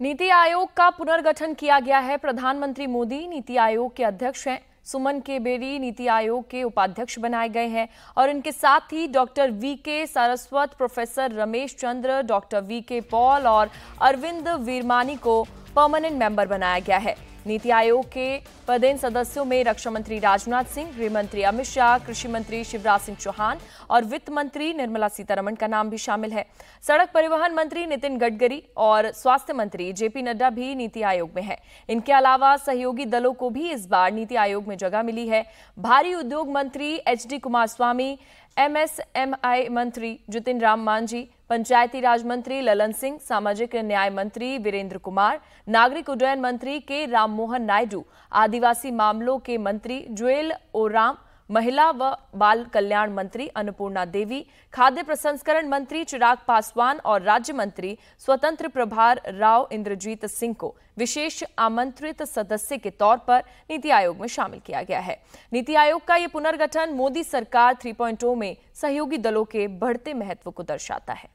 नीति आयोग का पुनर्गठन किया गया है। प्रधानमंत्री मोदी नीति आयोग के अध्यक्ष हैं। सुमन के बेरी नीति आयोग के उपाध्यक्ष बनाए गए हैं और इनके साथ ही doctor V K Saraswat, professor Ramesh Chandra, doctor V K Paul और अरविंद वीरमानी को परमानेंट मेंबर बनाया गया है। नीति आयोग के पदेन सदस्यों में रक्षा मंत्री राजनाथ सिंह गृह मंत्री अमित शाह, कृषि मंत्री शिवराज सिंह चौहान और वित्त मंत्री निर्मला सीतारमण का नाम भी शामिल है। सड़क परिवहन मंत्री नितिन गडकरी और स्वास्थ्य मंत्री जेपी नड्डा भी नीति आयोग में है। इनके अलावा सहयोगी दलों को भी इस बार नीति आयोग में जगह मिली है। भारी उद्योग मंत्री H D Kumaraswamy MSME मंत्री जितिन राम मांझी, पंचायती राज मंत्री ललन सिंह, सामाजिक न्याय मंत्री वीरेंद्र कुमार, नागरिक उड्डयन मंत्री के राममोहन नायडू, आदिवासी मामलों के मंत्री ज्वेल ओराम महिला व बाल कल्याण मंत्री अन्नपूर्णा देवी, खाद्य प्रसंस्करण मंत्री चिराग पासवान और राज्य मंत्री स्वतंत्र प्रभार राव इंद्रजीत सिंह को विशेष आमंत्रित सदस्य के तौर पर नीति आयोग में शामिल किया गया है। नीति आयोग का यह पुनर्गठन मोदी सरकार 3.0 में सहयोगी दलों के बढ़ते महत्व को दर्शाता है।